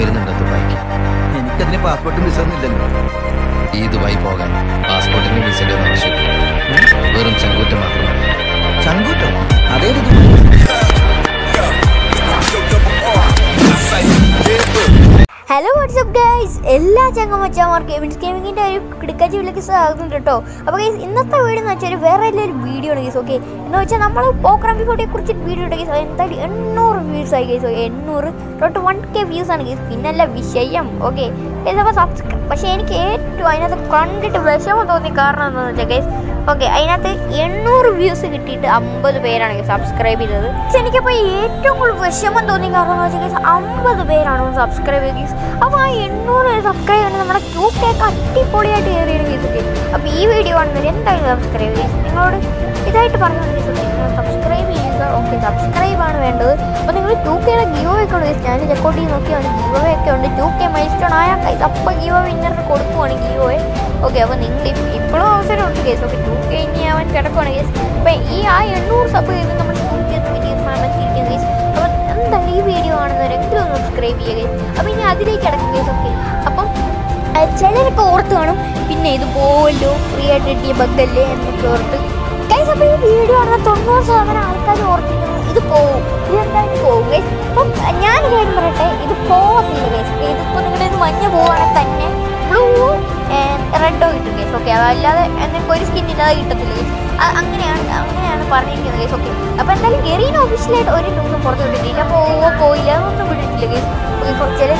വരുന്നുണ്ട് ദുബായിക്ക് എനിക്കതിന് പാസ്പോർട്ടും വിസ ഒന്നും ഇല്ലല്ലോ ഈ ദുബായി പോകാൻ പാസ്പോർട്ടിന്റെ വിസയുടെ ആവശ്യമില്ല ഹലോ വാട്സപ്പ് ഗൈസ് എല്ലാ ചങ്ങമച്ചാമാർക്കും എവിൻസ് ഗെയിമിങ്ങിന്റെ ഒരു കിടക്കാച്ചിലേക്ക് സ്വാഗതം കേട്ടോ. അപ്പോൾ ഗൈസ് ഇന്നത്തെ വീഡിയോ എന്ന് വെച്ചാൽ വേറെ ഒരു വീഡിയോ ആണ് ഗൈസ് ഓക്കെ എന്ന് വെച്ചാൽ നമ്മൾ പോക്രാമ്പി ഫോട്ടിയെ കുറിച്ച് വീഡിയോ ഇട്ട ഗൈസ് എന്തായാലും എണ്ണൂറ് വ്യൂസ് ആയി ഗൈസ് എണ്ണൂറ് തൊട്ട് വൺ കെ വ്യൂസ് ആണ് ഗൈസ് പിന്നല്ല വിഷയം ഓക്കെ ഗൈസ് അപ്പോൾ സബ്സ്ക്രൈബ് പക്ഷേ എനിക്ക് ഏറ്റവും അതിനകത്ത് കണ്ടിട്ട് വിഷമം തോന്നി കാരണം എന്താണെന്ന് വെച്ചാൽ ഗൈസ് ഓക്കെ അതിനകത്ത് എണ്ണൂറ് വ്യൂസ് കിട്ടിയിട്ട് അമ്പത് പേരാണ് സബ്സ്ക്രൈബ് ചെയ്തത്. എനിക്കപ്പോൾ ഏറ്റവും കൂടുതൽ വിഷമം തോന്നി കാരണം എന്ന് അമ്പത് പേരാണ് സബ്സ്ക്രൈബ് ചെയ്ത് അപ്പോൾ ആ എണ്ണൂറ് സബ്സ്ക്രൈബ് ചെയ്യുന്നത് നമ്മുടെ ക്യൂ കേക്ക് അടിപൊളിയായിട്ട് കയറിയാണ് ഗൈസ് ഓക്കെ അപ്പോൾ ഈ വീഡിയോ കാണുന്നവർ എന്തായാലും സബ്സ്ക്രൈബ് ചെയ്യും. നിങ്ങളോട് ഇതായിട്ട് പറഞ്ഞു സബ്സ്ക്രൈബ് ചെയ്യുക. ഓക്കെ സബ്സ്ക്രൈബ് ആണ് വേണ്ടത്. അപ്പോൾ നിങ്ങൾ ടു കെയുടെ ഗീവ് ഒക്കെ ഉണ്ട് ഞാൻ റെക്കോർഡ് ചെയ്ത് നോക്കിയാണ് ഗീവ് ഒക്കെ ഉണ്ട്. ടു കെ മൈൽ സ്റ്റോൺ ആയ ഗൈസ് അപ്പോൾ ഗീവോ വിന്നറിന് കൊടുക്കുവാണ് ഗീവോയെ ഓക്കെ അപ്പോൾ നിങ്ങൾ ഇപ്പോഴും അവസരം കേസ് ഓക്കെ ടു കെ ഇനി അവൻ കിടക്കുവാണ് കേസ് അപ്പം ഈ ആ എണ്ണൂറ് സബ് ചെയ്ത് നമ്മൾ കെ എത്തിയിരിക്കുന്ന കേസ് അപ്പം എന്തായാലും ഈ വീഡിയോ കാണുന്നവരെങ്കിലും ഒന്ന് സബ്സ്ക്രൈബ് ചെയ്യുക അപ്പം ഇനി അതിലേക്ക് കിടക്കും കേസ് ഓക്കെ അപ്പം ചിലരൊക്കെ ഓർത്ത് കാണും പിന്നെ ഇത് പോവല്ലോ ഫ്രീ ആയിട്ട് കിട്ടിയ ബഗ്ഗല്ലേ എന്നൊക്കെ ഓർത്ത്. കൈസ് അപ്പോൾ ഈ വീഡിയോ കാണുന്ന തൊണ്ണൂറ് ശതമാനം ആൾക്കാർ ഓർത്തിരിക്കുന്നു ഇത് പോവും. ഇതെന്തായാലും പോവും. കേസ് അപ്പം ഞാനൊരു കാര്യം പറയട്ടെ ഇത് പോവത്തില്ല കേസ് ഇതിപ്പോൾ നിങ്ങളൊരു മഞ്ഞ് പോവുകയാണെങ്കിൽ തന്നെ. റെഡോ കിട്ടും കേസ് ഓക്കെ അതല്ലാതെ നിങ്ങൾക്ക് ഒരു അത് കിട്ടത്തില്ല കേസ് അങ്ങനെയാണ് അങ്ങനെയാണ് പറഞ്ഞിരിക്കുന്നത് കേസ് ഓക്കെ അപ്പോൾ എന്തായാലും ഗെറീൻ ഒഫീഷ്യലായിട്ട് ഒരു ടൂന്ന് പുറത്ത് വിട്ടിട്ടില്ല. പോവോ പോയില്ല അതൊന്നും വിട്ടിട്ടില്ല കേസ് ചില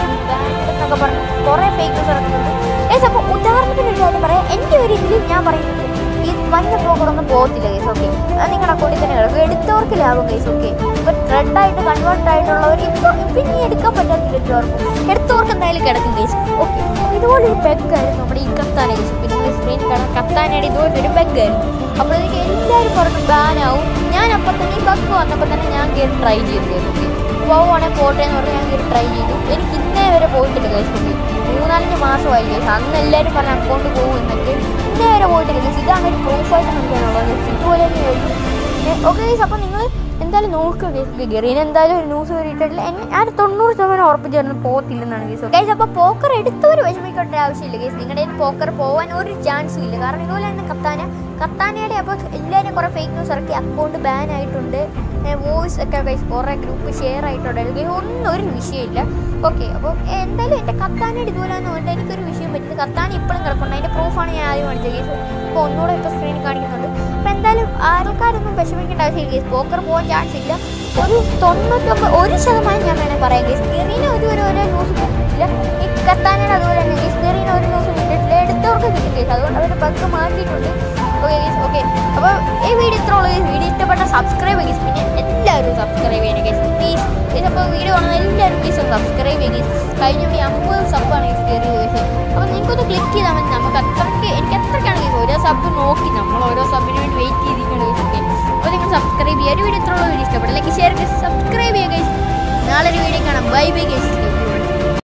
എന്നൊക്കെ പറഞ്ഞ് കുറേ ഫേക്ക് ഇറങ്ങുന്നുണ്ട് കേസ് അപ്പോൾ ഉദാഹരണത്തിന് ഒരു കാര്യം പറയാം. എന്റെ ഒരു ഇതിൽ ഞാൻ പറയുന്നത് ഈ വന്ന ബ്ലോക്കറൊന്നും പോകത്തില്ല കേസ് ഓക്കെ നിങ്ങളുടെ അക്കൗണ്ടിൽ തന്നെ കിടക്കും. എടുത്തവർക്ക് ലാഭം കേസ് ഓക്കെ ഇപ്പം റെഡായിട്ട് കൺവേർട്ട് ആയിട്ടുള്ളവർ ഇപ്പം പിന്നെ എടുക്കാൻ പറ്റാത്തില്ല എടുത്തവർക്ക് എന്തായാലും കിടക്കും കേസ് ഓക്കെ ഇതുപോലെ ഒരു ആയിരുന്നു നമ്മുടെ ഈ കത്താന കേസ് പിന്നെ നിങ്ങൾ സ്ക്രീനിൽ കാണാൻ കത്താനയുടെ ഇതുപോലെ ഒരു ബെഗായിരുന്നു അപ്പോഴത്തേക്ക് എല്ലാവരും പറഞ്ഞു ബാനാവും ഞാൻ അപ്പം തന്നെ ഈ ബഗ് വന്നപ്പോൾ തന്നെ ഞാൻ കയറി ട്രൈ ചെയ്തു പോവുകയാണെങ്കിൽ പോട്ടെ എന്ന് പറഞ്ഞ് ഞാൻ കയറി ട്രൈ ചെയ്തു. എനിക്ക് ഇന്നേ വരെ പോയിട്ടില്ല കേസ് മൂന്നാലഞ്ച് മാസമായി കേസ് അന്ന് എല്ലാവരും പറഞ്ഞ അക്കൗണ്ട് പോകും എന്നൊക്കെ. ഇന്നേ വരെ പോയിട്ടില്ല കേസ് ഇതാണ് ഒരു പ്രൂഫായിട്ട് നമുക്ക് ഇതുപോലെ തന്നെ ഓക്കെ ഗൈസ് നിങ്ങൾ എന്തായാലും നോക്കുക ഗൈസ് ഗെറീന് എന്തായാലും ഒരു ന്യൂസ് കയറിയിട്ടില്ല ഞാൻ തൊണ്ണൂറ് ശതമാനം ഉറപ്പിച്ചായിരുന്നു പോകത്തില്ലെന്നാണ് ഗൈസ്. ഗൈസ് അപ്പോൾ പോക്കർ എടുത്തവർ വിഷമിക്കേണ്ട ആവശ്യമില്ല ഗൈസ്. നിങ്ങളുടെ കയ്യിൽ പോക്കർ പോകാൻ ഒരു ചാൻസും ഇല്ല. കാരണം ഇതുപോലെ തന്നെ കത്താന കത്താനയുടെ അപ്പോൾ എല്ലാവരും കുറേ ഫേക്ക് ന്യൂസ് ഇറക്കി അക്കൗണ്ട് ബാൻ ആയിട്ടുണ്ട്. വോയിസ് ഒക്കെ ഗൈസ് കുറേ ഗ്രൂപ്പ് ഷെയർ ആയിട്ടുണ്ട്. ഗൈസ് ഒന്നും ഒരു വിഷയമില്ല ഓക്കെ അപ്പോൾ എന്തായാലും എന്റെ കത്താനയുടെ ഇതുപോലെ കൊണ്ട് എനിക്കൊരു വിഷയം പറ്റിയത് കത്താന ഇപ്പോഴും കിടക്കുന്നുണ്ട് അതിന്റെ പ്രൂഫാണ് ഞാൻ ആദ്യം കാണിച്ചത് ഗൈസ്. ഇപ്പോൾ ഒന്നുകൂടെ ഇപ്പോൾ സ്ക്രീനിൽ കാണിക്കുന്നുണ്ട്. ആൾക്കാരൊന്നും വിഷമിക്കേണ്ട ആവശ്യമില്ല പോക്കർ പോകാൻ ചാൻസ് ഇല്ല. ഒരു തൊണ്ണൂറ്റൊമ്പത് ഒരു ശതമാനം ഞാൻ വേണേൽ പറയാം ഗേസ് ഗെറീന ഒരു ഒരു ന്യൂസ് കിട്ടിയിട്ടില്ല. ഈ കത്താനയുടെ അതുപോലെ തന്നെ ഗേസ് ഗെറീന ഒരു ന്യൂസ് കിട്ടിയിട്ടില്ല. എടുത്തവർക്ക് കിട്ടും ഗൈസ് അതുകൊണ്ട് അവർ പക്ക് മാറ്റിയിട്ടുണ്ട്. ഓക്കെ ഗേസ് ഓക്കെ അപ്പോൾ ഈ വീഡിയോ ഇത്ര ഉള്ളൂ വീഡിയോ ഇഷ്ടപ്പെട്ട സബ്സ്ക്രൈബ് ഗേസ് പിന്നെ എല്ലാവരും സബ്സ്ക്രൈബ് ചെയ്യണം ഗേസ് പ്ലീസ് ഗേസ് അപ്പോൾ വീഡിയോ കാണുന്ന എല്ലാവരും പ്ലീസ് ഒന്ന് സബ്സ്ക്രൈബ് ചെയ്യുക കഴിഞ്ഞ വീഡിയോ അമ്പത് സബ്ബാണ് ഗേസ് കയറിയത് ഗേസ് അപ്പോൾ നിങ്ങൾക്കൊന്ന് ക്ലിക്ക് ചെയ്താൽ മതി. നമുക്ക് അത്രയ്ക്ക് എനിക്ക് അത്രയ്ക്കാണ് ഗേസ് ഓരോ സബ് നോക്കി നമ്മൾ ഓരോ സബിന് വേണ്ടി വെയിറ്റ് ഒരു വീഡിയോ ഇത്രയുള്ള വീഡിയോ ഇഷ്ടപ്പെട്ടു ലൈക്ക് ഷെയർ സബ്സ്ക്രൈബ് ചെയ്യുക നാളെ ഒരു വീഡിയോ കാണാം. Bye bye guys